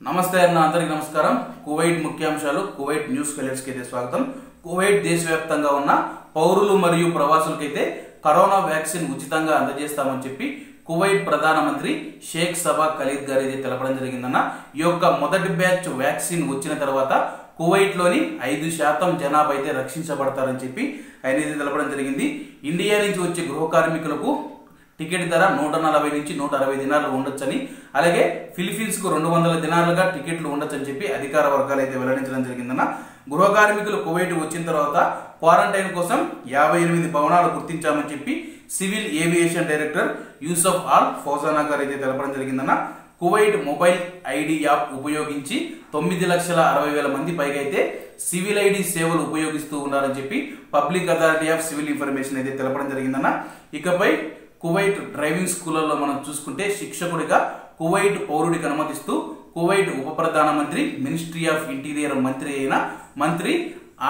నమస్తే అన్న అందరికి నమస్కారం. కువైట్ ముఖ్యాంశాలు కువైట్ న్యూస్ హెలెట్స్కి అయితే స్వాగతం. కువైట్ దేశవ్యాప్తంగా ఉన్న పౌరులు మరియు ప్రవాసులకైతే కరోనా వ్యాక్సిన్ ఉచితంగా అందజేస్తామని చెప్పి కువైట్ ప్రధానమంత్రి షేక్ సబా ఖలీద్ గారు అయితే తెలపడం జరిగిందన్న. ఈ యొక్క మొదటి బ్యాచ్ వ్యాక్సిన్ వచ్చిన తర్వాత కువైట్లోని ఐదు శాతం జనాభా అయితే రక్షించబడతారని చెప్పి ఆయన అయితే తెలపడం జరిగింది. ఇండియా నుంచి వచ్చే గృహ కార్మికులకు టికెట్ ధర నూట నలభై నుంచి నూట అరవై దినాలు ఉండొచ్చని అలాగే ఫిలిపీన్స్కు రెండు వందల దినాలుగా టికెట్లు ఉండొచ్చని చెప్పి అధికార వర్గాలు అయితే వెల్లడించడం జరిగిందన్న. గృహ కార్మికులు కువైట్ వచ్చిన తర్వాత క్వారంటైన్ కోసం యాభై ఎనిమిది భవనాలు గుర్తించామని చెప్పి civil aviation director Yusuf Al Fauzana గారు అయితే తెలపడం జరిగిందన్న. కువైట్ మొబైల్ ఐడి యాప్ ఉపయోగించి తొమ్మిది లక్షల అరవై వేల మంది పైగా అయితే సివిల్ ఐడి సేవలు ఉపయోగిస్తూ ఉన్నారని చెప్పి public authority of civil information అయితే తెలపడం జరిగిందన్న. ఇకపై కువైట్ డ్రైవింగ్ స్కూళ్ళలో మనం చూసుకుంటే శిక్షకుడిగా కువైట్ పౌరుడికి అనుమతిస్తూ కువైట్ ఉప ప్రధానమంత్రి మినిస్ట్రీ ఆఫ్ ఇంటీరియర్ మంత్రి అయిన మంత్రి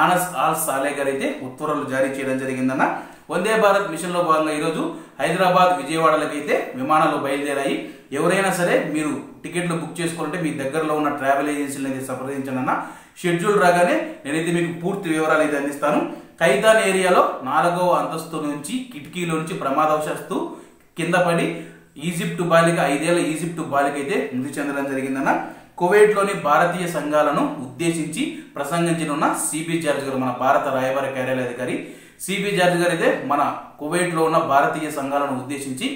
ఆనస్ ఆల్ సాలే గారు అయితే ఉత్తర్వులు జారీ చేయడం జరిగిందన్న. వందే భారత్ మిషన్లో భాగంగా ఈరోజు హైదరాబాద్ విజయవాడలకైతే విమానాలు బయలుదేరాయి. ఎవరైనా సరే మీరు టికెట్లు బుక్ చేసుకోవాలంటే మీ దగ్గరలో ఉన్న ట్రావెల్ ఏజెన్సీలను అయితే సంప్రదించండి అన్న. షెడ్యూల్ రాగానే నేనైతే మీకు పూర్తి వివరాలు అయితే అందిస్తాను. ఖైదాన్ ఏరియాలో నాలుగవ అంతస్తు నుంచి కిటికీలో నుంచి ప్రమాదవశాస్తు కింద పడి ఈజిప్ట్ బాలిక ఐదేళ్ళ ఈజిప్ట్ బాలిక అయితే మృతి చెందడం జరిగిందన్న. కువైట్లోని భారతీయ సంఘాలను ఉద్దేశించి ప్రసంగించనున్న సిబి జార్జ్ గారు మన భారత రాయబార కార్యాలయ అధికారి సిబి జార్జ్ గారు అయితే మన కువైట్లో ఉన్న భారతీయ సంఘాలను ఉద్దేశించి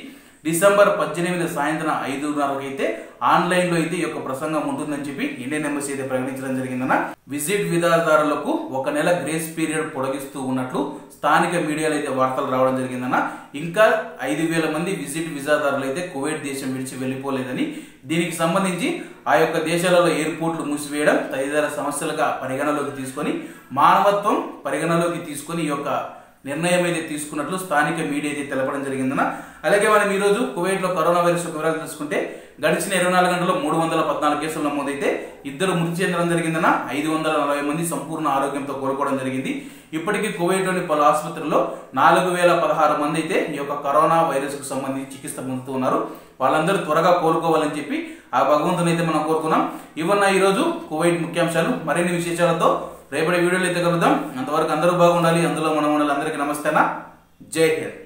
డిసెంబర్ పద్దెనిమిది సాయంత్రం ఐదున్నరకు అయితే ఆన్లైన్లో అయితే ఈ యొక్క ప్రసంగం ఉంటుందని చెప్పి ఇండియన్ ఎంబసీ అయితే ప్రకటించడం జరిగిందన్న. విజిట్ విధాదారులకు ఒక నెల గ్రేస్ పీరియడ్ పొడిగిస్తూ ఉన్నట్లు స్థానిక మీడియాలో అయితే వార్తలు రావడం జరిగిందన్న. ఇంకా ఐదు వేల మంది విజిట్ విజాదారులు అయితే కువైట్ దేశం విడిచి వెళ్ళిపోలేదని. దీనికి సంబంధించి ఆ యొక్క దేశాలలో ఎయిర్పోర్ట్లు మూసివేయడం తదితర సమస్యలుగా పరిగణలోకి తీసుకొని మానవత్వం పరిగణలోకి తీసుకొని ఈ యొక్క నిర్ణయం అయితే తీసుకున్నట్లు స్థానిక మీడియా అయితే తెలపడం జరిగిందన అలాగే మనం ఈరోజు రోజు కువైట్లో కరోనా వైరస్ వివరాలు తెలుసుకుంటే గడిచిన ఇరవై నాలుగు గంటల్లో మూడు వందల పద్నాలుగు కేసులు నమోదైతే ఇద్దరు మృతి చెందడం జరిగిందన ఐదు వందల నలభై మంది సంపూర్ణ ఆరోగ్యంతో కోలుకోవడం జరిగింది. ఇప్పటికీ కువైట్లోని పలు ఆసుపత్రుల్లో నాలుగు వేల పదహారు మంది అయితే ఈ యొక్క కరోనా వైరస్కు సంబంధించి చికిత్స పొందుతూ ఉన్నారు. వాళ్ళందరూ త్వరగా కోలుకోవాలని చెప్పి ఆ భగవంతుని అయితే మనం కోరుకున్నాం. ఇవన్న ఈరోజు కువైట్ ముఖ్యాంశాలు మరిన్ని విశేషాలతో రేపటి వీడియోలో అయితే కలుద్దాం అంతవరకు అందరూ బాగుండాలి అందులో మనం ఉండాలి అందరికీ నమస్తేనా? జై హింద్.